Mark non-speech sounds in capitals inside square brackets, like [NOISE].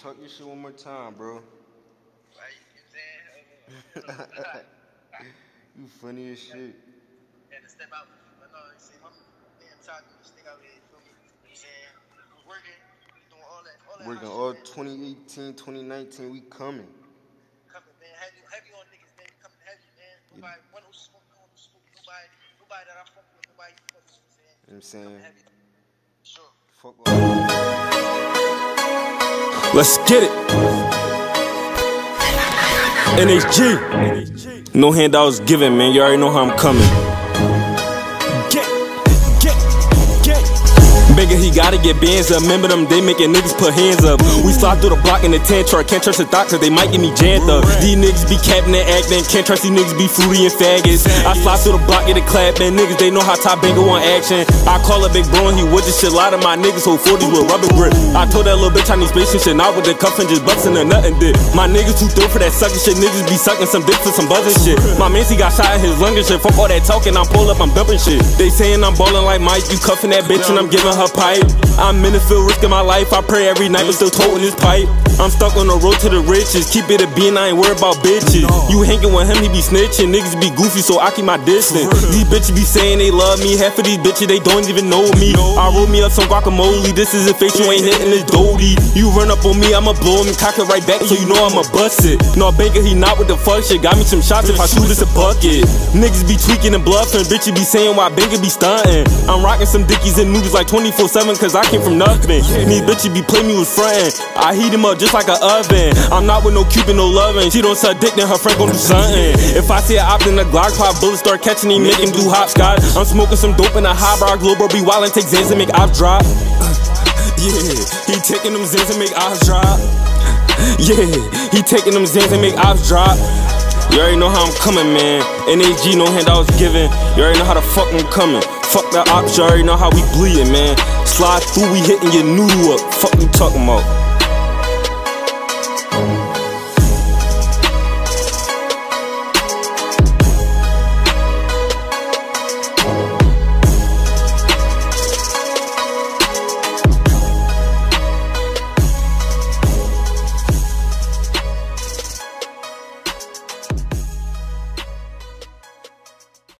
talk your shit one more time, bro. Like, you know what I'm saying? [LAUGHS] Oh, you funny as oh, oh. shit. Had to step out. But no, you see, my man tried to stick out here, you feel me? You know I'm? Working, doing all that. All that Working all shit, 2018, 2019, we coming. Coming, man. Heavy, heavy on niggas, man. Coming heavy, man. Nobody, one no one who smoke. Nobody, nobody that I fuck with, nobody you fuck with, you know what I'm saying? You know what I'm saying? Coming heavy. Sure. Fuck all. Let's get it. NHG. No handouts given, man. You already know how I'm coming. Bigger, he gotta get bands up. Remember them, they making niggas put hands up. We slide through the block in the 10 truck. Can't trust the doctor, they might get me jammed up. These niggas be capping and acting. Can't trust these niggas be fruity and faggots. I slide through the block, get a clap, man. Niggas, they know how Ty Banga on action. I call a big bro and he with the shit. A lot of my niggas hold 40s with rubber grip. I told that little bitch I need space and shit. Not with the cuff and just bustin' or nothing did. My niggas too throw for that sucking shit. Niggas be sucking some dick for some buzzing shit. My man, he got shot in his lung and shit. Fuck all that talking, I'm pull up, I'm dumping shit. They saying I'm ballin' like Mike. You cuffing that bitch and I'm giving her pipe. I'm in the field risking my life. I pray every night, but still toting this pipe. I'm stuck on the road to the riches. Keep it a bean, I ain't worried about bitches. You hanging with him, he be snitching. Niggas be goofy, so I keep my distance. These bitches be saying they love me. Half of these bitches, they don't even know me. I roll me up some guacamole. This is a face you ain't hitting this doty. You run up on me, I'ma blow him and cock it right back, so you know I'ma bust it. No banker, he not with the fuck shit. Got me some shots if I shoot this a bucket. Niggas be tweaking and bluffing. Bitches be saying Ty Banga be stunting. I'm rocking some dickies and noodles like 24 7 cause I came from nothing. These bitches be play me with frontin'. I heat him up just like an oven. I'm not with no Cupid, no loving. She don't suck dick, then her friend gon' do something. If I see a op in the Glock pop, bullets start catching him, make him do hopscotch. I'm smoking some dope in a highbrow, global be wild and take Zans and make ops drop. [LAUGHS] Yeah, he taking them Zans and make ops drop. [LAUGHS] Yeah, he taking them Zans and make ops drop. You already know how I'm coming, man. NHG, no handouts given. You already know how the fuck I'm coming. Fuck the ops, you already know how we bleeding, man. Slide through, we hitting your noodle up. Fuck you talking about?